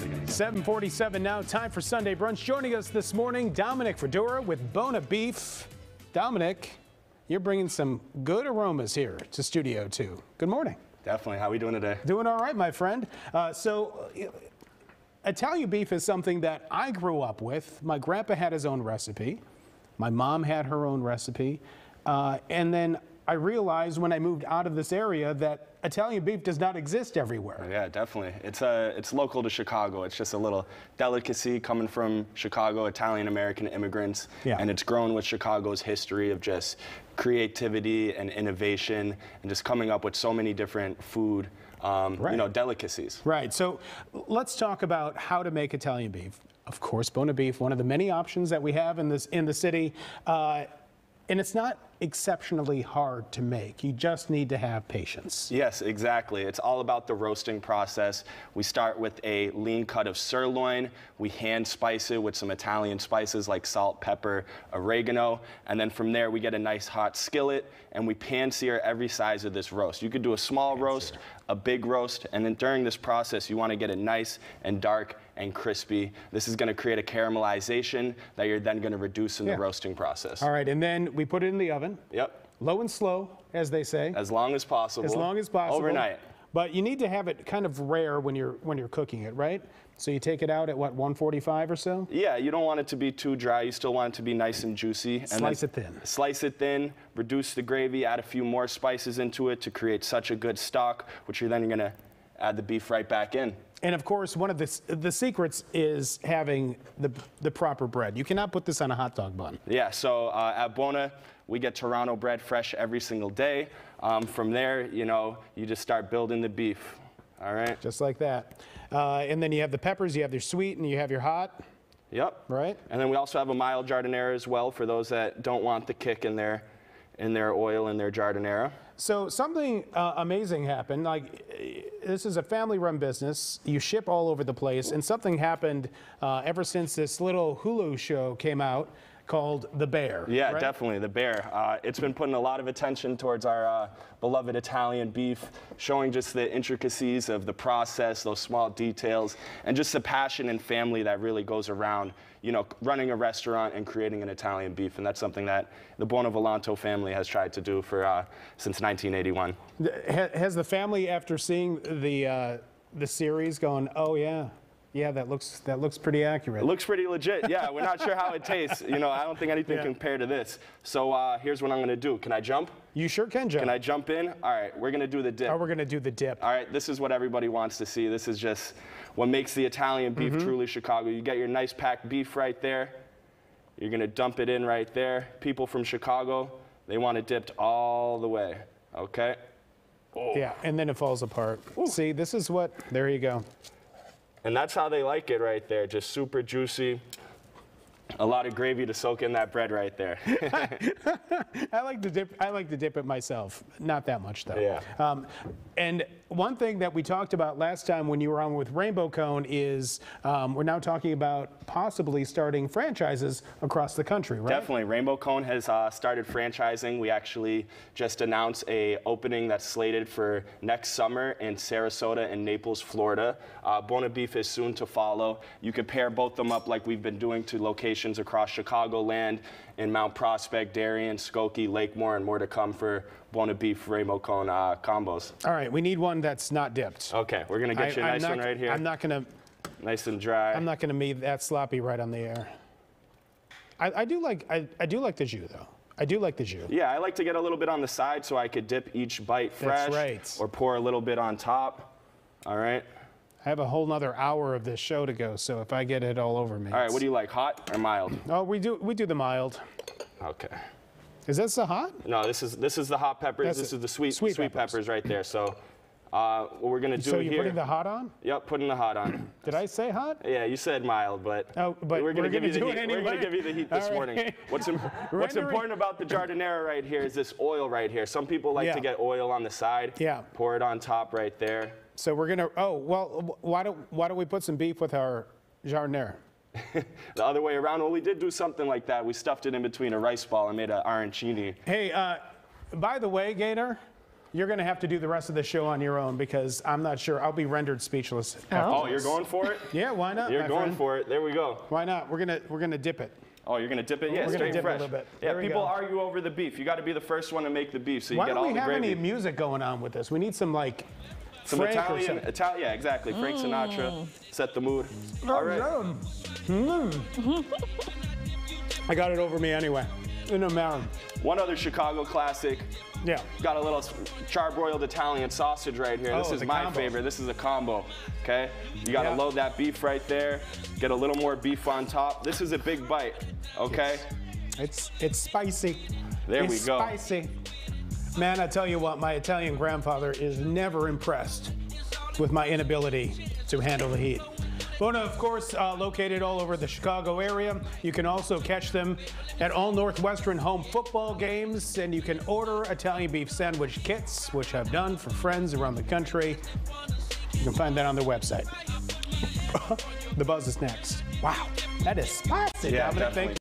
seconds. 747 now, time for Sunday brunch. Joining us this morning, Dominic Fedora with Buona Beef. Dominic, you're bringing some good aromas here to Studio 2. Good morning. Definitely. How are we doing today? Doing all right, my friend. Uh, so, uh, Italian beef is something that I grew up with. My grandpa had his own recipe. My mom had her own recipe. Uh, and then I realized when I moved out of this area that Italian beef does not exist everywhere. Yeah, definitely. It's uh, it's local to Chicago. It's just a little delicacy coming from Chicago, Italian American immigrants, Yeah. and it's grown with Chicago's history of just creativity and innovation, and just coming up with so many different food, um, Right. you know, delicacies. Right. So let's talk about how to make Italian beef. Of course, Buona Beef, one of the many options that we have in this in the city, uh, and it's not exceptionally hard to make. You just need to have patience. Yes, exactly. It's all about the roasting process. We start with a lean cut of sirloin. We hand spice it with some Italian spices like salt, pepper, oregano. And then from there, we get a nice hot skillet and we pan sear every size of this roast. You could do a small roast, a big roast, and then during this process, you want to get it nice and dark and crispy. This is going to create a caramelization that you're then going to reduce in Yeah. the roasting process. All right, and then we put it in the oven, Yep. low and slow, as they say, As long as possible. as long as possible. Overnight. But you need to have it kind of rare when you're when you're cooking it, right? So you take it out at what 145 or so. Yeah, you don't want it to be too dry. You still want it to be nice and juicy. And Slice it thin. Slice it thin, reduce the gravy, add a few more spices into it to create such a good stock, which you're then going to add the beef right back in. And of course, one of the the secrets is having the the proper bread. You cannot put this on a hot dog bun. Yeah, so uh, at Buona, we get Turano bread fresh every single day. Um, from there, you know, you just start building the beef. All right? just like that. Uh, and then you have the peppers, you have your sweet, and you have your hot, Yep. right? And then we also have a mild giardiniera as well for those that don't want the kick in their in their oil in their giardiniera. So something uh, amazing happened. Like this is a family-run business. You ship all over the place, and something happened uh, ever since this little Hulu show came out called The Bear. Yeah, right? definitely. The bear. Uh, it's been putting a lot of attention towards our uh, beloved Italian beef, showing just the intricacies of the process, those small details, and just the passion and family that really goes around, you know, running a restaurant and creating an Italian beef. And that's something that the Buonavolanto family has tried to do for uh, since 1981. Has the family, after seeing the uh, the series, gone, "Oh yeah, yeah, that looks that looks pretty accurate." It looks pretty legit. Yeah, we're not sure how it tastes. You know, I don't think anything Yeah. can compare to this. So uh, here's what I'm gonna do. Can I jump? you sure can, Joe. Can I jump in? All right, we're gonna do the dip. Oh, we're gonna do the dip. All right, this is what everybody wants to see. This is just what makes the Italian beef Mm-hmm. truly Chicago. You get your nice packed beef right there. You're gonna dump it in right there. People from Chicago, they want it dipped all the way. Okay? Yeah, and then it falls apart. See, this is what. There you go. And that's how they like it right there. Just super juicy. A lot of gravy to soak in that bread right there. I like to dip. I like to dip it myself. Not that much though. Yeah. Um, and one thing that we talked about last time when you were on with Rainbow Cone is um, we're now talking about possibly starting franchises across the country, right? Definitely. Rainbow Cone has uh, started franchising. We actually just announced a opening that's slated for next summer in Sarasota and Naples, Florida. Uh, Buona Beef is soon to follow. You can pair both them up like we've been doing to locations across Chicagoland, in Mount Prospect, Darien, Skokie, Lakemoor, and more to come for Buona Beef Rainbow Cone uh, combos. All right, we need one that's not dipped. Okay, we're gonna get you a I'm nice not, one right here. I'm not gonna. nice and dry. I'm not gonna make that sloppy right on the air. I, I do like. I, I do like the jus though. I do like the jus. Yeah, I like to get a little bit on the side so I could dip each bite fresh. That's right. Or pour a little bit on top. All right. I have a whole nother hour of this show to go, so if I get it all over me. All right, what do you like, hot or mild? Oh, we do we do the mild. Okay. Is this the hot? No, this is this is the hot peppers. That's this it. is the sweet Sweet sweet, peppers. peppers. right there. So, uh, what we're gonna do So you're here? putting the hot on? yep, putting the hot on. Did I say hot? yeah, you said mild, but, Oh, but we're gonna we're give gonna you the heat. it We're gonna give you the heat this right. morning. What's im- what's important about the giardiniera right here is this oil right here. Some people like Yeah. to get oil on the side. Yeah. Pour it on top right there. So we're gonna. Oh well, why don't why don't we put some beef with our giardiniera? The other way around, well, we did do something like that. We stuffed it in between a rice ball and made an arancini. Hey, uh, by the way, Gator, You're going to have to do the rest of the show on your own because I'm not sure. I'll be rendered speechless. after Oh, you're going for it? Yeah, why not? You're going friend? for it. There we go. Why not? We're gonna we're gonna dip it. Oh, you're gonna dip it? Yeah, We're gonna straight dip it a fresh. little bit. Yeah, There people go. argue over the beef. You got to be the first one to make the beef, so you Why get don't all we the have any music going on with this? We need some like Some Frank Italian, something. Italian, yeah, exactly. Frank Mm. Sinatra set the mood. All right. Mm. I got it over me anyway. In a matter. One other Chicago classic. Yeah. Got a little charbroiled Italian sausage right here. this Oh, is the my combo. favorite. This is a combo. Okay? You gotta Yeah. load that beef right there. Get a little more beef on top. This is a big bite. Okay? It's it's spicy. There it's we go. Spicy. Man, I tell you what, my Italian grandfather is never impressed with my inability to handle the heat. Buona, of course, uh, located all over the Chicago area. You can also catch them at all Northwestern home football games, and you can order Italian beef sandwich kits, which I've done for friends around the country. You can find that on their website. the buzz is next. Wow, that is spicy, Yeah, Dominic. Thank definitely. you.